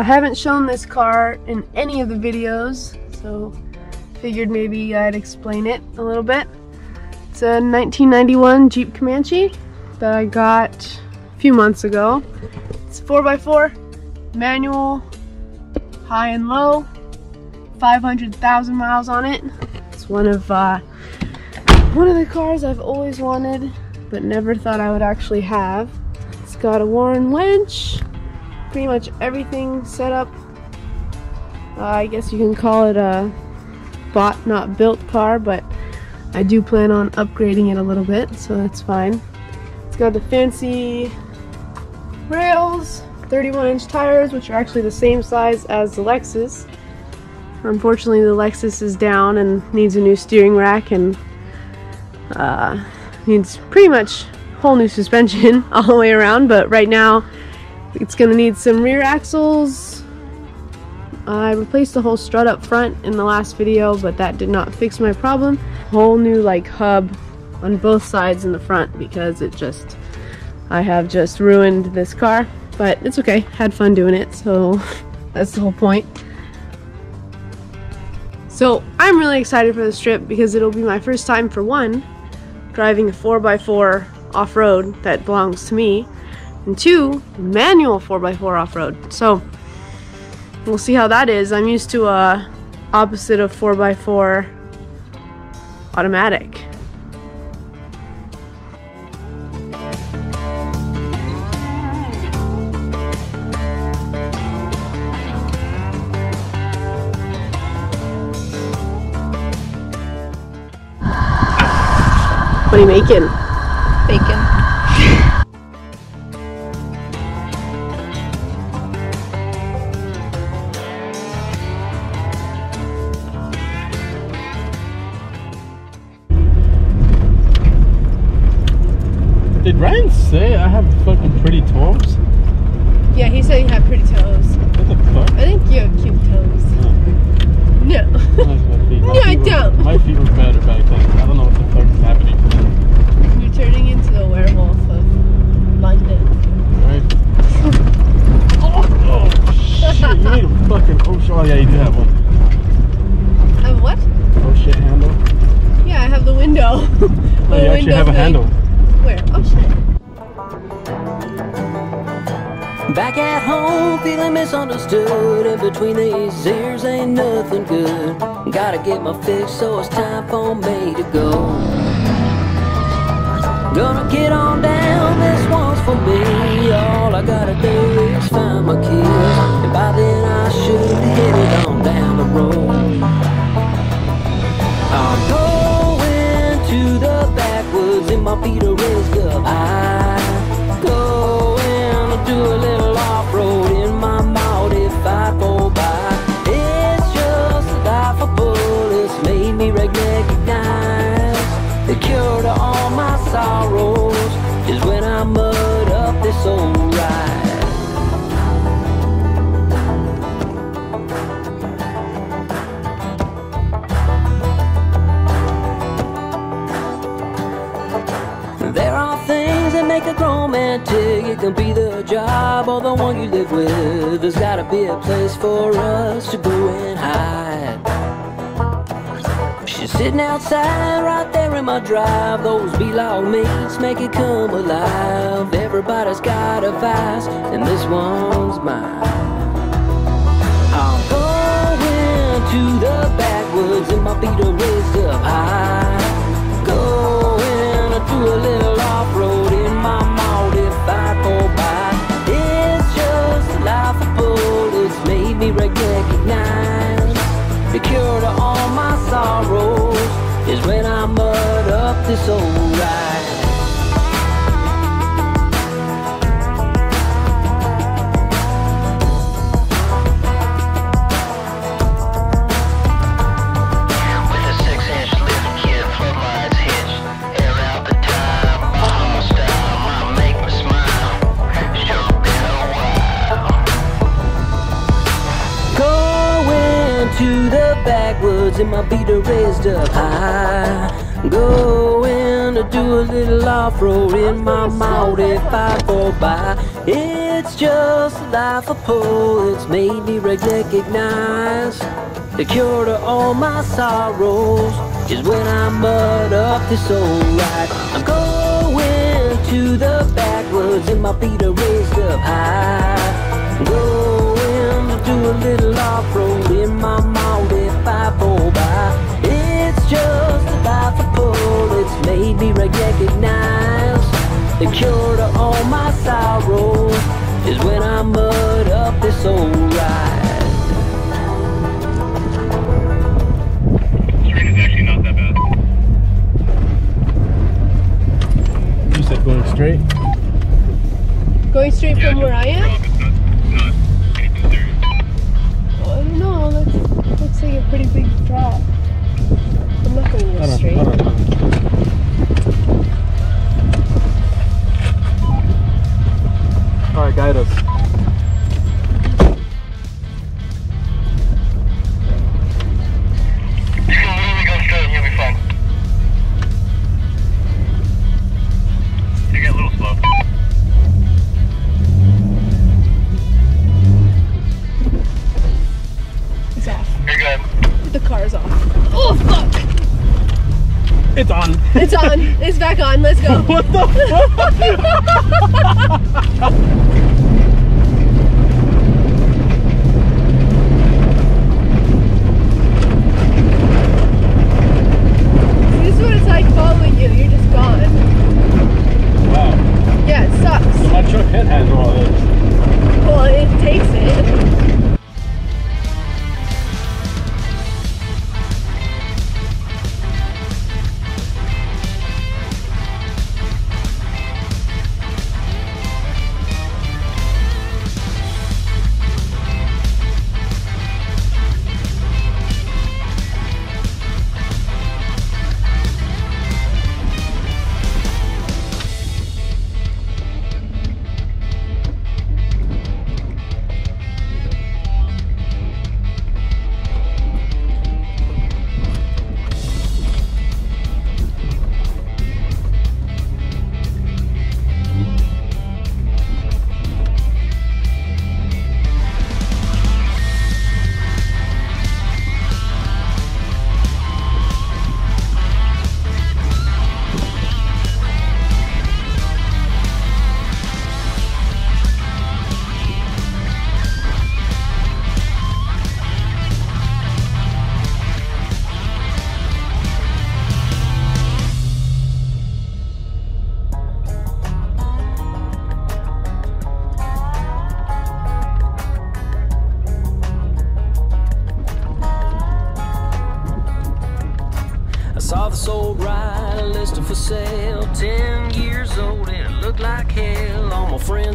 I haven't shown this car in any of the videos, so figured maybe I'd explain it a little bit. It's a 1991 Jeep Comanche that I got a few months ago. It's 4x4, manual, high and low, 500,000 miles on it. It's one of uh, one of the cars I've always wanted, but never thought I would actually have. It's got a Warn winch, pretty much everything set up. Uh, I guess you can call it a bought, not built car, but I do plan on upgrading it a little bit, so that's fine. It's got the fancy rails, 31 inch tires, which are actually the same size as the Lexus. Unfortunately, the Lexus is down and needs a new steering rack and uh, needs pretty much whole new suspension all the way around, but right now it's gonna need some rear axles. I replaced the whole strut up front in the last video, but that did not fix my problem. Whole new like hub on both sides in the front because it just, I have just ruined this car, but it's okay. Had fun doing it, so that's the whole point. So I'm really excited for this trip because it'll be my first time for one, driving a 4x4 off-road that belongs to me, and two, manual 4x4 off-road. So we'll see how that is. I'm used to a opposite of 4x4 automatic. What are you making? Have fucking pretty toes? Yeah, he said you have pretty toes. What the fuck? I think you have cute toes. Oh. No. My feet- my No, I were- don't. My feet were better back then. I don't know what the fuck is happening. You're turning into the werewolf of London. Right? oh, shit. You need a fucking oh shit. Oh yeah, you do have one. Have what? Oh shit handle. Yeah, I have the window. No, oh, The you actually have a thing. handle. Feeling misunderstood. In between these ears, ain't nothing good. Gotta get my fix, so it's time for me to go. Gonna get on down, this one's for me. All I gotta do is find my keys. And by then, I should be headed on down the road. I'm going to the backwoods, and my feet are raised up high. Up this old ride. There are things that make a grown man tick. It can be the job or the one you live with. There's gotta be a place for us to go and hide. She's sitting outside right in my drive. Those B-log mates make it come alive. Everybody's got a vice, and this one's mine. I'm going to the backwoods, and my feet are Sure been a while. Going to the backwoods and my are raised up high. Going to do a little off-road in my Maudi 5-4 It's just the life of poets made me recognize The cure to all my sorrows is when I mud up this old ride. I'm going to the backwoods and my feet are raised up high. Going to do a little off-road in my Maudi 5-4 It's just the life of poets made me recognize The cure to all my sorrows is when I mud up this old ride Terrain is actually not that bad. You said going straight? Going straight from where I am? Alright, guide us. It's on. It's on. It's back on. Let's go. what the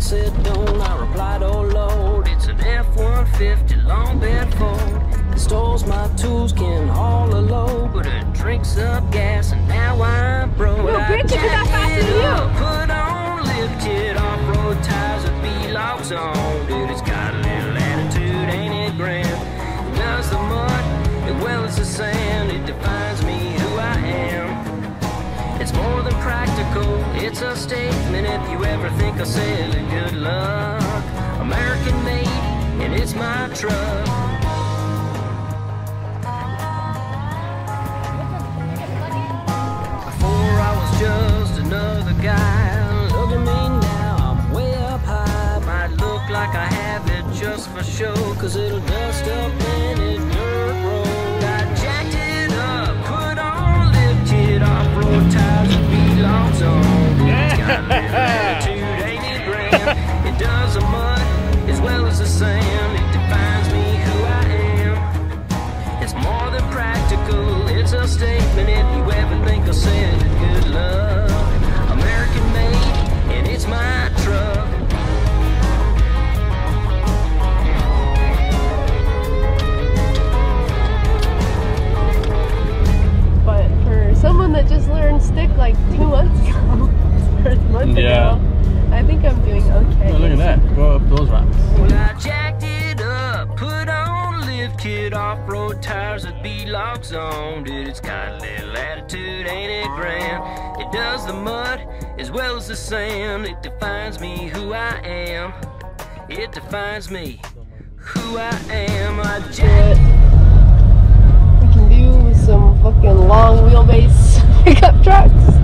said don't, I replied, oh lord, it's an F-150 long bed Ford. It stores my tools, can haul a load, but it drinks up gas, if you ever think of selling good luck. American made, and it's my truck. Before I was just another guy. Look at me now, I'm way up high. Might look like I have it just for show, cause it'll dust up month Yeah. ago, I think I'm doing okay. Oh, look at that. Go up those rocks. Well, I jacked it up, put on lift kit off-road tires with B-locks on. Dude, it's got a little attitude, ain't it grand? It does the mud as well as the sand. It defines me who I am. It defines me who I am. I what we can do with some fucking long wheelbase pickup trucks.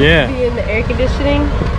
Yeah. be in the air conditioning?